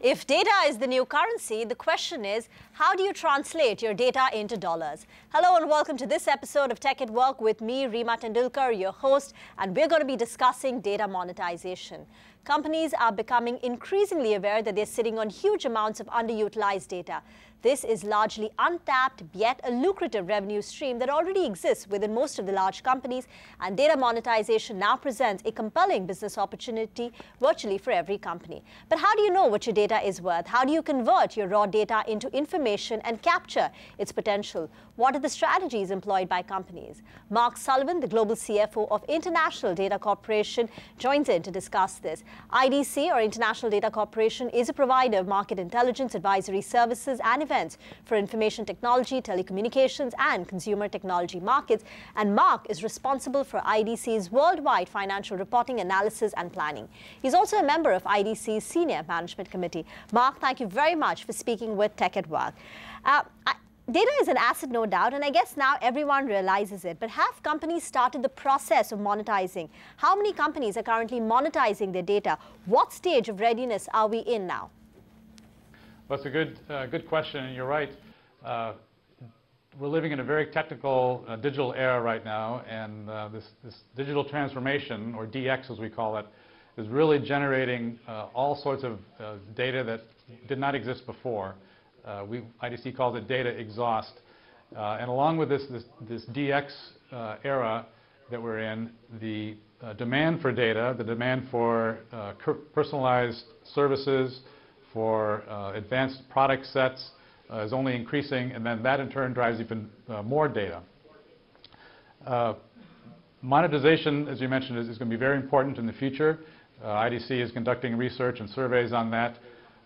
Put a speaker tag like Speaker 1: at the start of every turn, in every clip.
Speaker 1: If data is the new currency, the question is, how do you translate your data into dollars? Hello and welcome to this episode of Tech at Work with me, Rima Tendulkar, your host, and we're going to be discussing data monetization. Companies are becoming increasingly aware that they're sitting on huge amounts of underutilized data. This is largely untapped, yet a lucrative revenue stream that already exists within most of the large companies, and data monetization now presents a compelling business opportunity virtually for every company. But how do you know what your data is worth? How do you convert your raw data into information and capture its potential? What are the strategies employed by companies? Mark Sullivan, the global CFO of International Data Corporation, joins in to discuss this. IDC, or International Data Corporation, is a provider of market intelligence, advisory services, and events for information technology, telecommunications, and consumer technology markets. And Mark is responsible for IDC's worldwide financial reporting, analysis, and planning. He's also a member of IDC's Senior Management Committee. Mark, thank you very much for speaking with Tech at Work. Uh, I, Data is an asset, no doubt, and I guess now everyone realizes it. But have companies started the process of monetizing? How many companies are currently monetizing their data? What stage of readiness are we in now?
Speaker 2: That's a good, uh, good question, and you're right. Uh, we're living in a very technical uh, digital era right now, and uh, this, this, digital transformation, or DX as we call it, is really generating uh, all sorts of uh, data that did not exist before. Uh, we, IDC calls it data exhaust. Uh, and along with this, this, this DX uh, era that we're in, the demand for data, the demand for personalized services, for uh, advanced product sets uh, is only increasing, and then that in turn drives even uh, more data. monetization, as you mentioned, is, is going to be very important in the future. IDC is conducting research and surveys on that.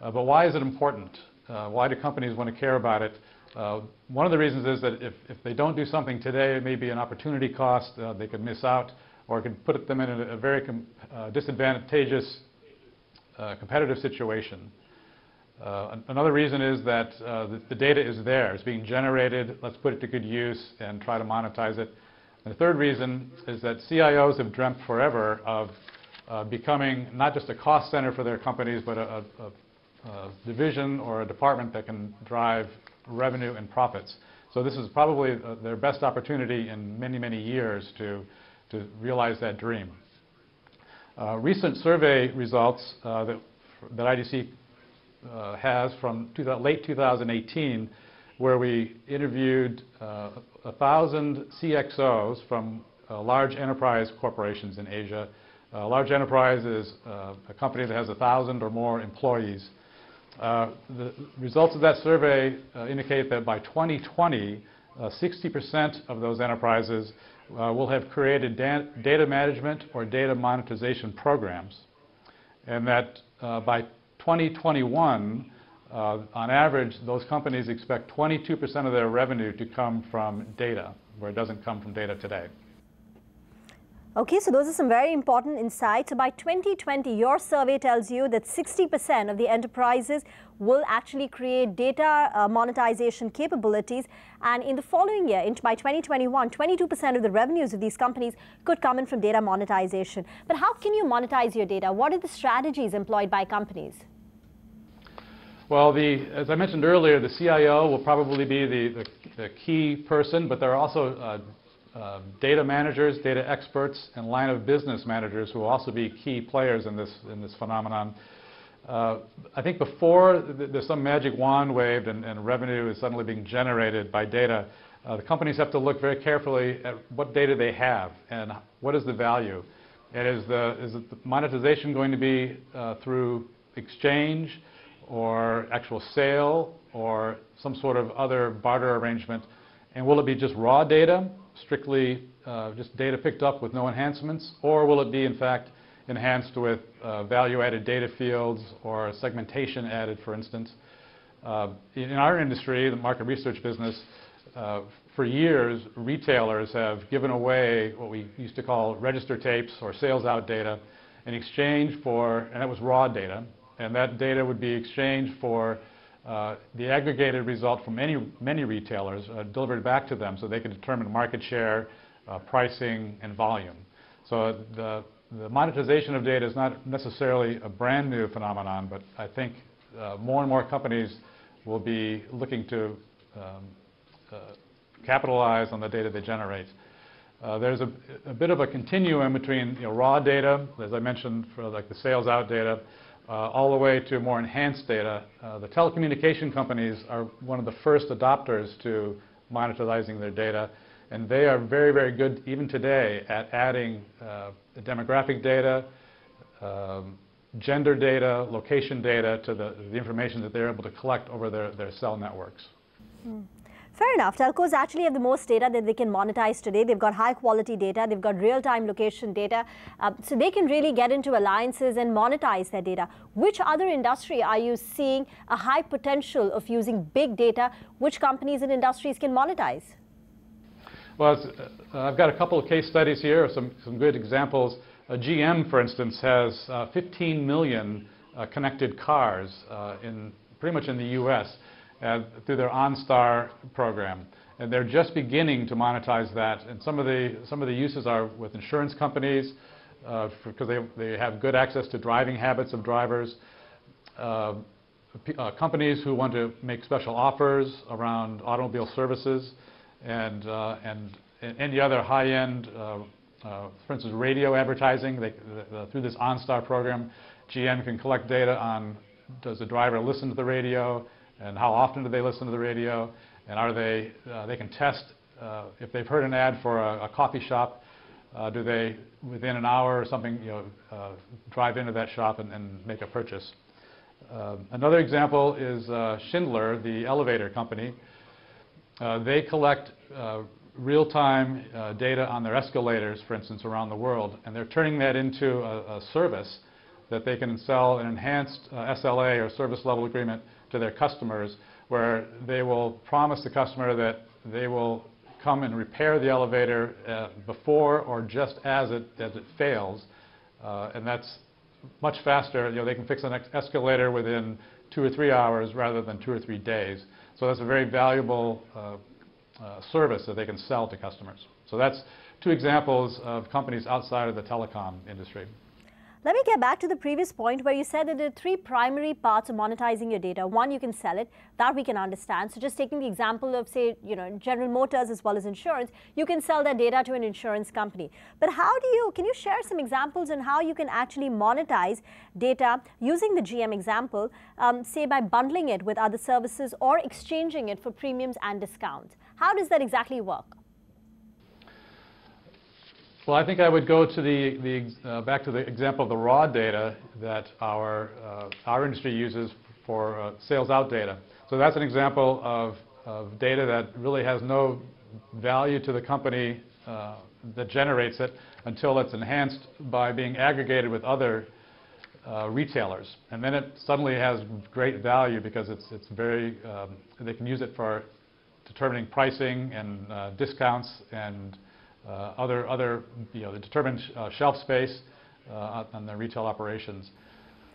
Speaker 2: but why is it important? Why do companies want to care about it? Uh, one of the reasons is that if, if they don't do something today, it may be an opportunity cost. Uh, they could miss out, or it could put them in a, a very uh, disadvantageous competitive situation. Uh, another reason is that uh, the, the, data is there. It's being generated. Let's put it to good use and try to monetize it. And the third reason is that CIOs have dreamt forever of uh, becoming not just a cost center for their companies, but a, a, a, division or a department that can drive revenue and profits. So this is probably uh, their best opportunity in many, many years to, to realize that dream. Uh, recent survey results uh, that, that IDC uh, has from two, late 2018, where we interviewed uh, 1,000 CXOs from uh, large enterprise corporations in Asia. Uh, large enterprise is uh, a company that has 1,000 or more employees. Uh, the results of that survey indicate that by 2020, 60% of those enterprises will have created data management or data monetization programs, and that by 2021, uh, on average, those companies expect 22% of their revenue to come from data, where it doesn't come from data today.
Speaker 1: Okay, so those are some very important insights. So by 2020, your survey tells you that 60% of the enterprises will actually create data uh, monetization capabilities. And in the following year, in, by 2021, 22% of the revenues of these companies could come in from data monetization. But how can you monetize your data? What are the strategies employed by companies?
Speaker 2: Well, the, as I mentioned earlier, the CIO will probably be the, the, the key person, but there are also uh, uh, data managers, data experts, and line of business managers who will also be key players in this, in this phenomenon. Uh, I think before th there's some magic wand waved and, and, revenue is suddenly being generated by data, uh, the companies have to look very carefully at what data they have and what is the value. And is the, is the monetization going to be uh, through exchange or actual sale or some sort of other barter arrangement? And will it be just raw data strictly uh, just data picked up with no enhancements, or will it be in fact enhanced with uh, value-added data fields or segmentation added, for instance? Uh, in our industry, the market research business, for years, retailers have given away what we used to call register tapes or sales out data in exchange for, and that was raw data, and that data would be exchanged for the aggregated result from many, many retailers uh, delivered back to them so they could determine market share, uh, pricing, and volume. So the, the monetization of data is not necessarily a brand new phenomenon, but I think uh, more and more companies will be looking to um, uh, capitalize on the data they generate. Uh, there's a, a, bit of a continuum between you know, raw data, as I mentioned, for like the sales out data, uh, all the way to more enhanced data. Uh, the telecommunication companies are one of the first adopters to monetizing their data, and they are very, very good even today at adding uh, demographic data, um, gender data, location data to the, the information that they're able to collect over their, their cell networks.
Speaker 1: Mm. Fair enough. Telcos actually have the most data that they can monetize today. They've got high quality data. They've got real-time location data. Uh, so they can really get into alliances and monetize their data. Which other industry are you seeing a high potential of using big data? Which companies and industries can monetize?
Speaker 2: Well, uh, I've got a couple of case studies here, some, some good examples. Uh, GM, for instance, has uh, 15 million uh, connected cars uh, in pretty much in the U.S through their OnStar program. And they're just beginning to monetize that. And some of the, some of the uses are with insurance companies, because uh, they, they have good access to driving habits of drivers. Uh, uh, companies who want to make special offers around automobile services and, uh, and, and any other high-end, uh, for instance, radio advertising. They, through this OnStar program, GM can collect data on does the driver listen to the radio, and how often do they listen to the radio, and are they, uh, they can test uh, if they've heard an ad for a, a coffee shop, uh, do they, within an hour or something, you know, uh, drive into that shop and, and make a purchase. Uh, another example is uh, Schindler, the elevator company. they collect real-time data on their escalators, for instance, around the world, and they're turning that into a, a service that they can sell an enhanced SLA or service level agreement to their customers where they will promise the customer that they will come and repair the elevator uh, before or just as it, as it fails. Uh, and that's much faster. You know, they can fix an escalator within two or three hours rather than two or three days. So that's a very valuable uh, uh service that they can sell to customers. So that's two examples of companies outside of the telecom industry.
Speaker 1: Let me get back to the previous point where you said that there are three primary parts of monetizing your data. One, you can sell it. That we can understand. So just taking the example of, say, you know, General Motors as well as insurance, you can sell that data to an insurance company. But how do you, can you share some examples on how you can actually monetize data using the GM example, um, say by bundling it with other services or exchanging it for premiums and discounts? How does that exactly work?
Speaker 2: Well, I think I would go to the, the uh, back to the example of the raw data that our, uh, our industry uses for uh, sales out data. So that's an example of, of data that really has no value to the company uh, that generates it until it's enhanced by being aggregated with other uh, retailers. And then it suddenly has great value because it's, it's very, um, they can use it for determining pricing and uh, discounts and other, other you know, the determined uh, shelf space uh, on their retail operations.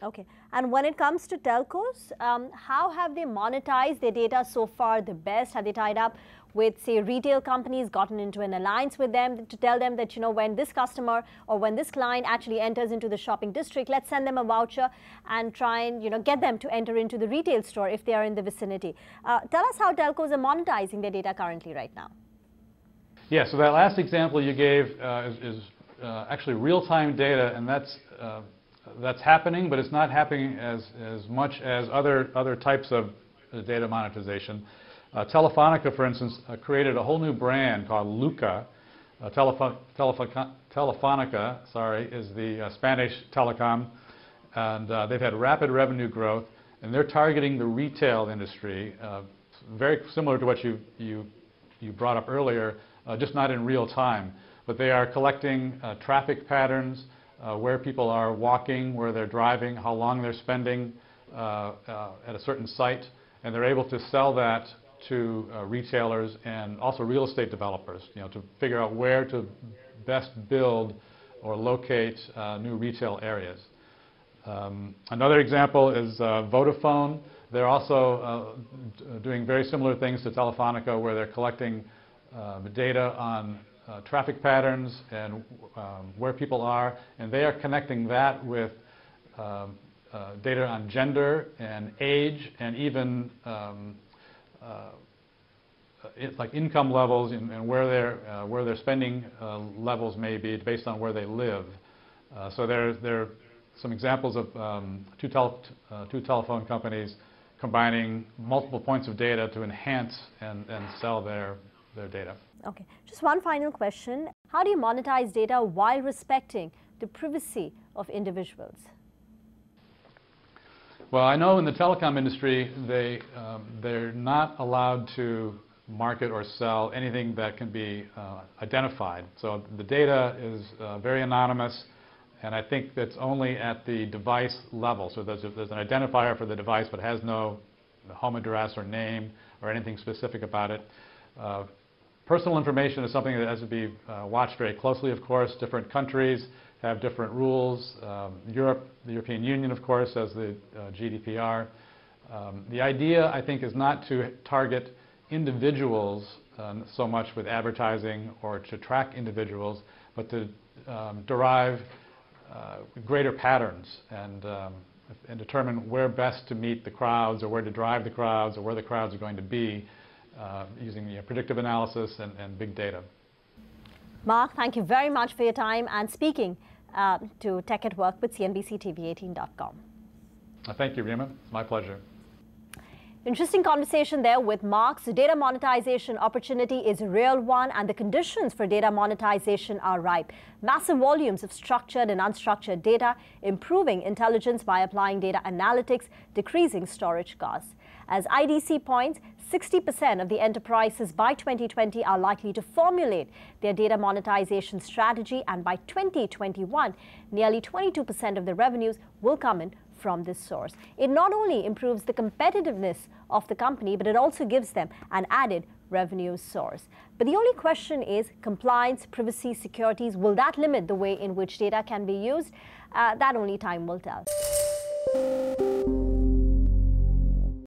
Speaker 1: Okay. And when it comes to telcos, um, how have they monetized their data so far the best? Have they tied up with, say, retail companies, gotten into an alliance with them to tell them that, you know, when this customer or when this client actually enters into the shopping district, let's send them a voucher and try and, you know, get them to enter into the retail store if they are in the vicinity. Uh, tell us how telcos are monetizing their data currently right now.
Speaker 2: Yeah, so that last example you gave uh, is, is uh, actually real-time data, and that's, uh, that's happening, but it's not happening as, as much as other, other types of uh, data monetization. Uh, Telefonica, for instance, uh, created a whole new brand called Luca. Telefo Telefonica, sorry, is the Spanish telecom, and they've had rapid revenue growth, and they're targeting the retail industry, very similar to what you, you, you brought up earlier, just not in real time. But they are collecting uh, traffic patterns, uh, where people are walking, where they're driving, how long they're spending uh, uh, at a certain site, and they're able to sell that to uh, retailers and also real estate developers, you know, to figure out where to best build or locate new retail areas. Um, another example is Vodafone. They're also doing very similar things to Telefonica where they're collecting um, data on uh, traffic patterns and um, where people are, and they are connecting that with um, uh, data on gender and age and even um, uh, it, like income levels and, and where their uh, where their spending uh, levels may be based on where they live. Uh, so there there are some examples of um, two, tel two telephone companies combining multiple points of data to enhance and, and sell their their data.
Speaker 1: Okay, just one final question. How do you monetize data while respecting the privacy of individuals?
Speaker 2: Well, I know in the telecom industry, they, um, they're not allowed to market or sell anything that can be uh, identified. So the data is uh, very anonymous, and I think that's only at the device level. So there's, a, there's an identifier for the device, but has no home address or name or anything specific about it. Uh, personal information is something that has to be uh, watched very closely, of course. Different countries have different rules. Um, Europe, the European Union, of course, has the uh, GDPR. Um, the idea, I think, is not to target individuals uh, so much with advertising or to track individuals, but to um, derive uh, greater patterns and, um, and determine where best to meet the crowds or where to drive the crowds or where the crowds are going to be uh, using you know, predictive analysis and, and big data.
Speaker 1: Mark, thank you very much for your time and speaking uh, to Tech at Work with CNBC-TV18.com.
Speaker 2: Uh, thank you, Rima. It's my pleasure.
Speaker 1: Interesting conversation there with Mark. The data monetization opportunity is a real one and the conditions for data monetization are ripe. Massive volumes of structured and unstructured data, improving intelligence by applying data analytics, decreasing storage costs. As IDC points, 60% of the enterprises by 2020 are likely to formulate their data monetization strategy and by 2021, nearly 22% of the revenues will come in from this source. It not only improves the competitiveness of the company, but it also gives them an added revenue source. But the only question is compliance, privacy, securities. Will that limit the way in which data can be used? Uh, that only time will tell.